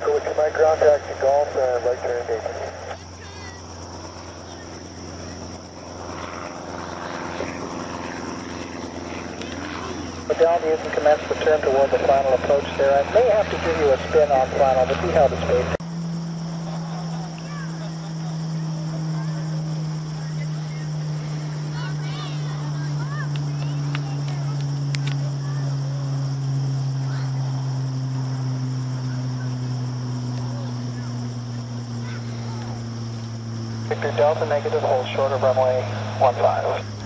Coach, my ground taxi golf uh, and like to engage. Down you can commence the turn toward the final approach there. I may have to give you a spin on final, but see how the space. Victor Delta negative, hold short of runway 15.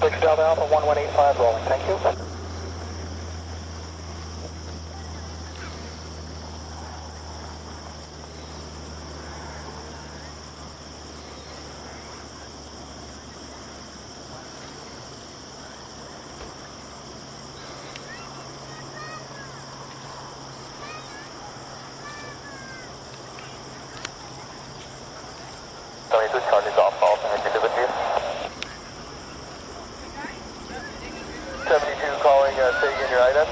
Six Delta Alpha 1185 rolling, thank you. Sorry, Charlie, card is off. All can deliver to you. 72 calling, uh, say again your item.